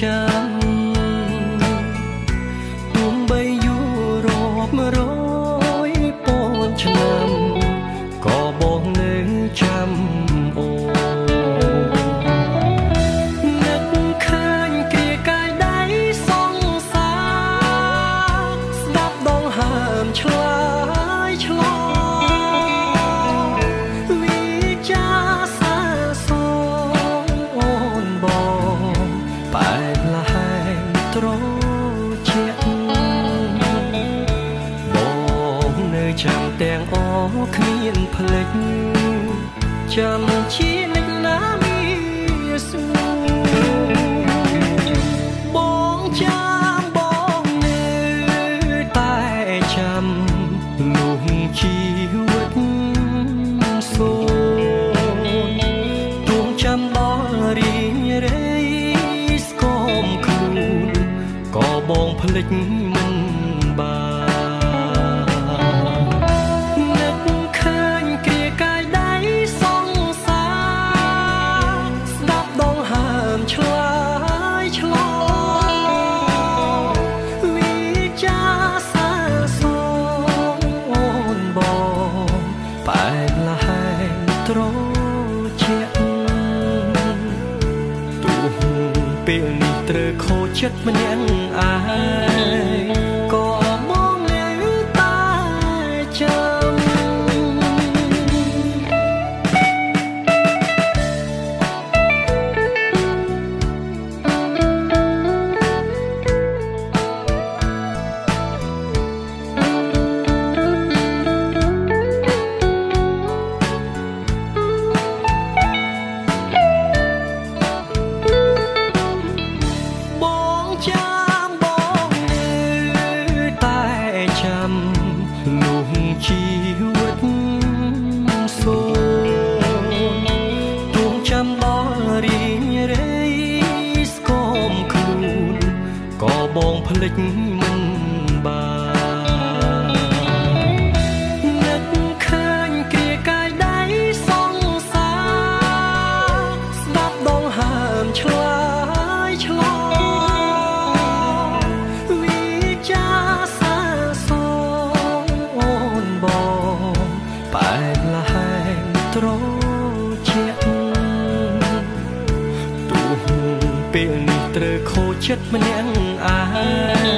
ចាំ ចាំទាំងអគ្មានភ្លេចចាំជានិចណាមានស្នូបងចាំបងនៅតែចាំនោះជីវិតសូនទួងចាំដល់រីងរៃស្គមខ្លួនក៏បងភ្លេច ពេលនេះត្រូវខូចចិត្តម្នាក់ឯង ភ្លេចមិនបាននឹកឃើញគ្រាកាយដៃសងសាស្ដាប់ដងហើមឆ្លើយឆ្លងវិចាសាសងអូនបងបែបលហែងត្រជា ខូចចិត្តម្នាក់ឯង